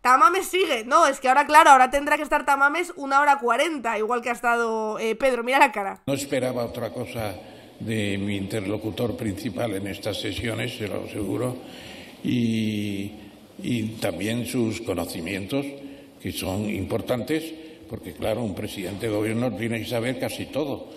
Tamames sigue. No, es que ahora, claro, ahora tendrá que estar Tamames una hora cuarenta, igual que ha estado eh, Pedro. Mira la cara. No esperaba otra cosa de mi interlocutor principal en estas sesiones, se lo aseguro, y, también sus conocimientos, que son importantes, porque, claro, un presidente de gobierno tiene que saber casi todo,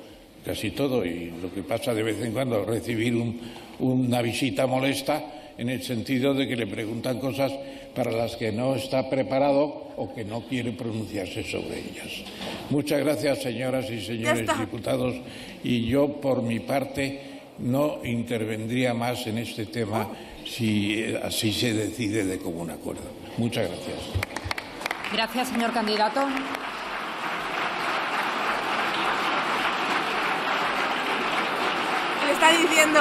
casi todo, y lo que pasa de vez en cuando, recibir un, una visita molesta en el sentido de que le preguntan cosas para las que no está preparado o que no quiere pronunciarse sobre ellas. Muchas gracias, señoras y señores diputados, y yo, por mi parte, no intervendría más en este tema si así se decide de común acuerdo. Muchas gracias. Gracias, señor candidato. Le está diciendo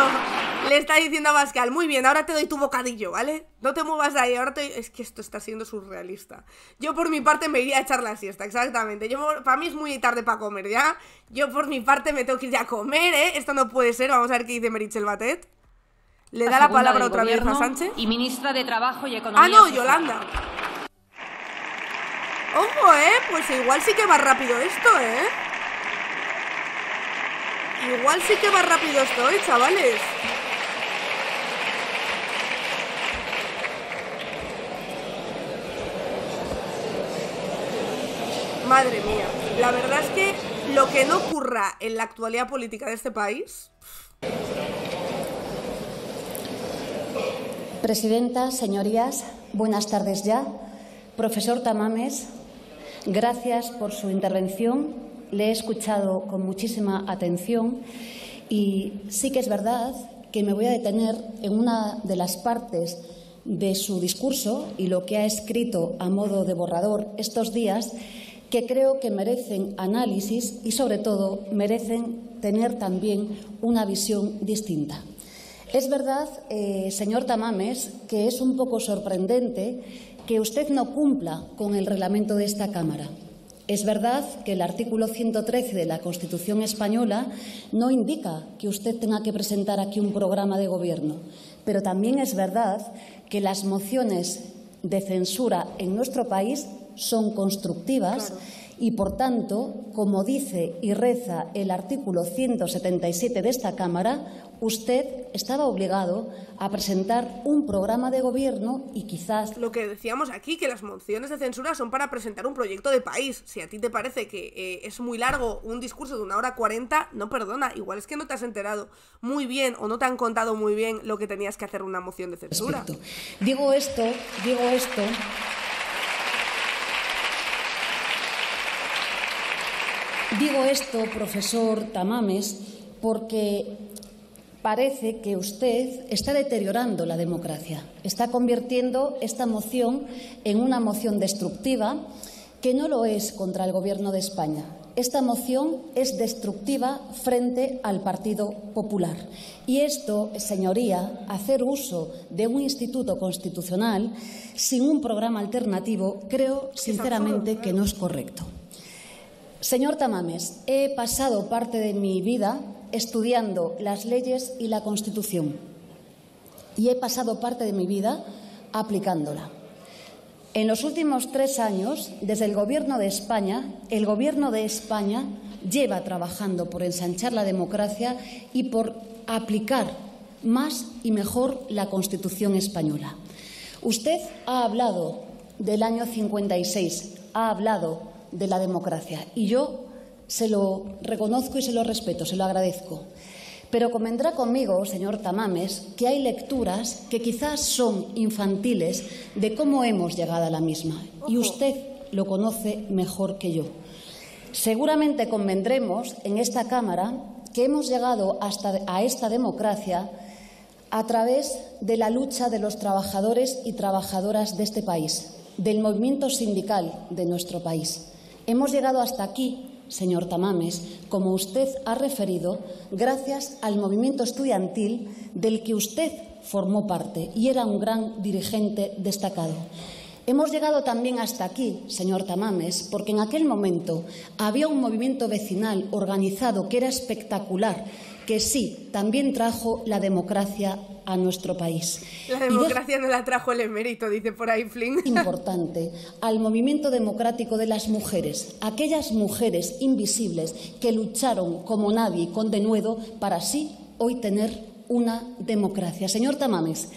le está diciendo a Pascal, muy bien, ahora te doy tu bocadillo, ¿vale? No te muevas de ahí, ahora te... Es que esto está siendo surrealista. Yo por mi parte me iría a echar la siesta, exactamente. Yo, para mí es muy tarde para comer, ¿ya? Yo por mi parte me tengo que ir ya a comer, ¿eh? Esto no puede ser, vamos a ver qué dice Merichel Batet. Le da la palabra otra vez a Sánchez. Y ministra de Trabajo y Economía. Ah, no, Yolanda. Ojo, ¿eh? Pues igual sí que va rápido esto, ¿eh? Igual sí que va rápido esto, ¿eh, chavales? Madre mía, la verdad es que lo que no ocurra en la actualidad política de este país... Presidenta, señorías, buenas tardes ya. Profesor Tamames, gracias por su intervención. Le he escuchado con muchísima atención y sí que es verdad que me voy a detener en una de las partes de su discurso y lo que ha escrito a modo de borrador estos días que creo que merecen análisis y, sobre todo, merecen tener también una visión distinta. Es verdad, eh, señor Tamames, que es un poco sorprendente que usted no cumpla con el reglamento de esta Cámara. Es verdad que el artículo 113 de la Constitución española no indica que usted tenga que presentar aquí un programa de gobierno, pero también es verdad que las mociones de censura en nuestro país son constructivas y, por tanto, como dice y reza el artículo 177 de esta Cámara, usted estaba obligado a presentar un programa de gobierno y quizás... Lo que decíamos aquí, que las mociones de censura son para presentar un proyecto de país. Si a ti te parece que eh, es muy largo un discurso de una hora cuarenta, no perdona. Igual es que no te has enterado muy bien o no te han contado muy bien lo que tenías que hacer una moción de censura. Digo esto, digo esto Digo esto, profesor Tamames, porque parece que usted está deteriorando la democracia, está convirtiendo esta moción en una moción destructiva que no lo es contra el Gobierno de España. Esta moción es destructiva frente al Partido Popular. Y esto, señoría, hacer uso de un instituto constitucional sin un programa alternativo, creo sinceramente que no es correcto. Señor Tamames, he pasado parte de mi vida estudiando las leyes y la Constitución y he pasado parte de mi vida aplicándola. En los últimos tres años, desde el Gobierno de España, el Gobierno de España lleva trabajando por ensanchar la democracia y por aplicar más y mejor la Constitución española. Usted ha hablado del año 56, ha hablado de la democracia. Y yo se lo reconozco y se lo respeto, se lo agradezco. Pero convendrá conmigo, señor Tamames, que hay lecturas que quizás son infantiles de cómo hemos llegado a la misma. Y usted lo conoce mejor que yo. Seguramente convendremos en esta Cámara que hemos llegado hasta a esta democracia a través de la lucha de los trabajadores y trabajadoras de este país, del movimiento sindical de nuestro país. Hemos llegado hasta aquí, señor Tamames, como usted ha referido, gracias al movimiento estudiantil del que usted formó parte y era un gran dirigente destacado. Hemos llegado también hasta aquí, señor Tamames, porque en aquel momento había un movimiento vecinal organizado que era espectacular, que sí, también trajo la democracia a nuestro país. La democracia no la trajo el emérito, dice por ahí Flynn. Importante, al movimiento democrático de las mujeres, aquellas mujeres invisibles que lucharon como nadie con denuedo para así hoy tener una democracia. Señor Tamames,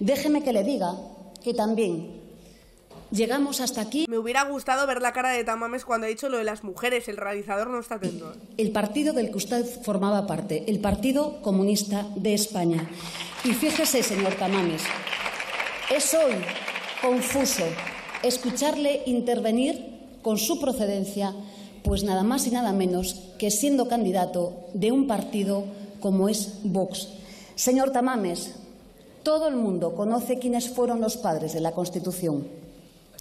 déjeme que le diga que también llegamos hasta aquí. Me hubiera gustado ver la cara de Tamames cuando ha dicho lo de las mujeres. El realizador no está atento. El partido del que usted formaba parte, el Partido Comunista de España. Y fíjese, señor Tamames, es hoy confuso escucharle intervenir con su procedencia, pues nada más y nada menos que siendo candidato de un partido como es Vox. Señor Tamames, todo el mundo conoce quiénes fueron los padres de la Constitución.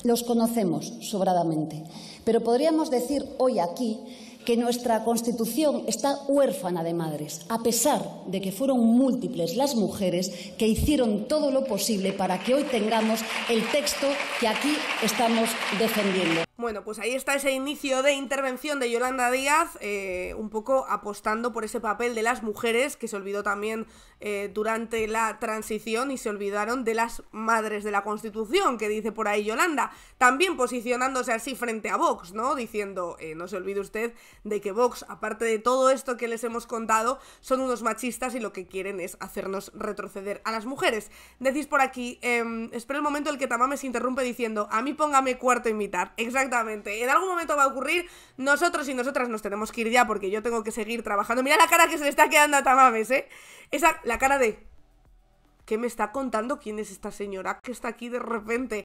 Los conocemos sobradamente. Pero podríamos decir hoy aquí que nuestra Constitución está huérfana de madres, a pesar de que fueron múltiples las mujeres que hicieron todo lo posible para que hoy tengamos el texto que aquí estamos defendiendo. Bueno, pues ahí está ese inicio de intervención de Yolanda Díaz, eh, un poco apostando por ese papel de las mujeres, que se olvidó también eh, durante la transición y se olvidaron de las madres de la Constitución, que dice por ahí Yolanda, también posicionándose así frente a Vox, ¿no? Diciendo, eh, no se olvide usted de que Vox, aparte de todo esto que les hemos contado, son unos machistas y lo que quieren es hacernos retroceder a las mujeres. Decís por aquí, eh, espero el momento en el que Tamame se interrumpe diciendo, a mí póngame cuarto en mitad. Exactamente. En algún momento va a ocurrir. Nosotros y nosotras nos tenemos que ir ya porque yo tengo que seguir trabajando. Mira la cara que se le está quedando a Tamames, ¿eh? Esa, la cara de... ¿Qué me está contando quién es esta señora que está aquí de repente?